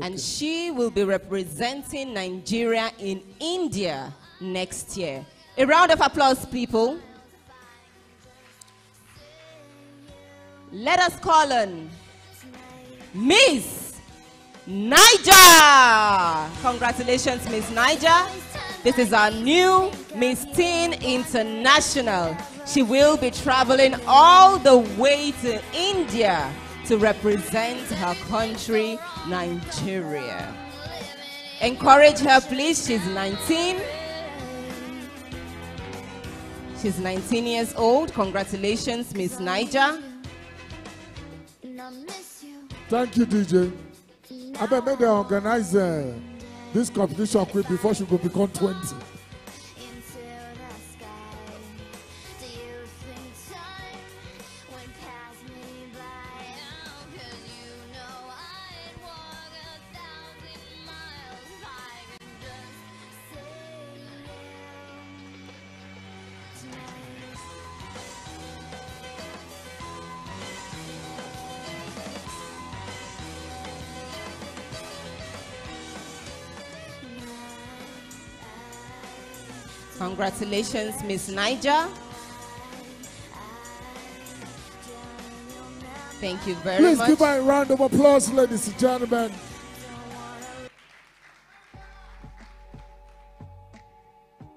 and she will be representing Nigeria in India next year. A round of applause, people. Let us call on Miss Niger. Congratulations, Miss Niger. This is our new Miss Teen International. She will be traveling all the way to India to represent her country, Nigeria. Encourage her, please. She's 19. She's 19 years old. Congratulations, Miss Niger. Thank you, DJ. I bet maybe they organize uh, this competition quick before she could become 20. Congratulations, Miss Niger. Thank you very Please much. give her a round of applause, ladies and gentlemen.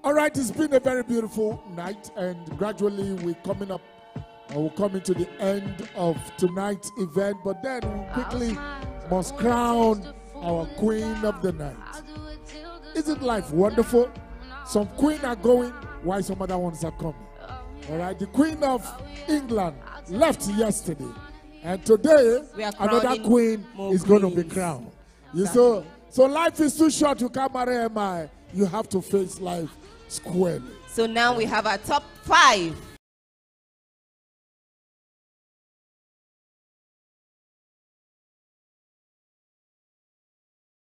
All right, it's been a very beautiful night, and gradually we're coming up. Uh, we're coming to the end of tonight's event, but then we quickly must crown our queen of the night. Isn't life wonderful? Some queen are going, while some other ones are coming. Oh, All right, the queen of oh, England left yesterday, and today another queen is going to be crowned. You so so life is too short. You can't marry MI. You have to face life squarely. So now we have our top five